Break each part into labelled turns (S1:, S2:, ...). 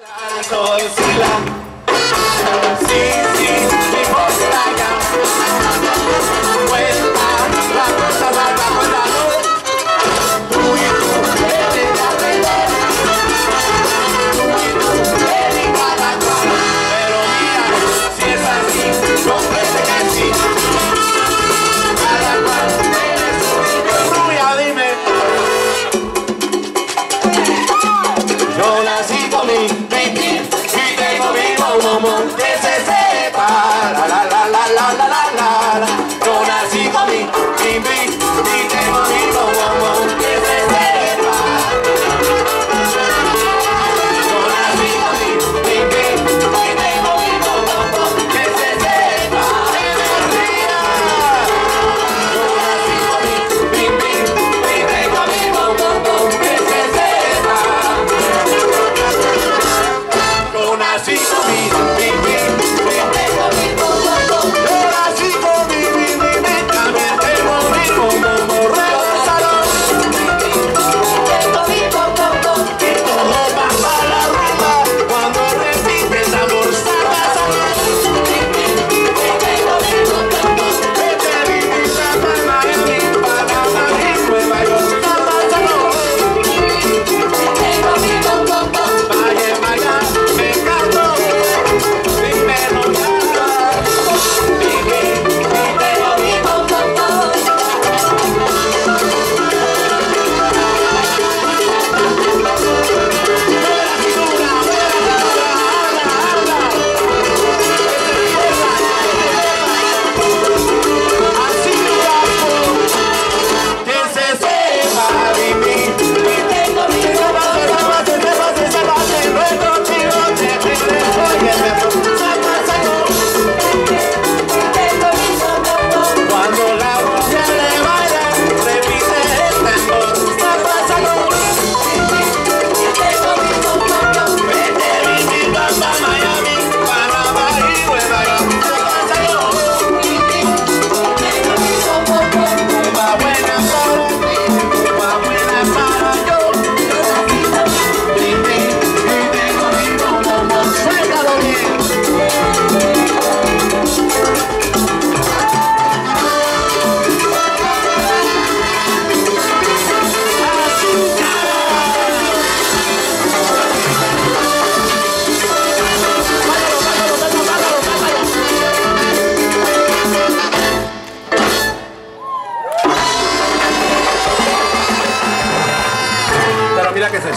S1: Sila,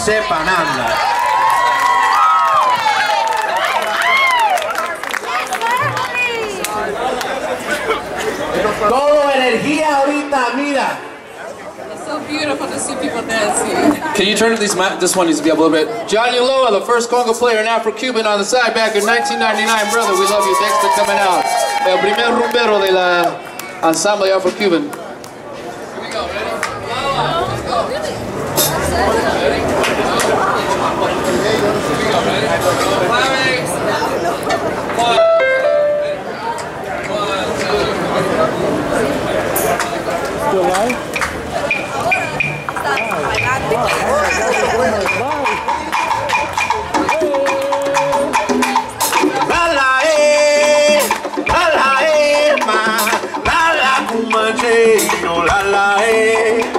S1: sepan hablar. Todo energía ahorita, mira.
S2: It's so beautiful to see people dancing.
S3: Can you turn to these? This one needs to be up a little bit. Johnny Loa, the first conga player and Afro-Cuban on the side back in 1999. Brother, we love you. Thanks for coming out. El primer rumbero de la ensemble Afro-Cuban.
S4: Here we go. Ready? Loa, let's go la la.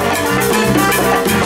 S4: Música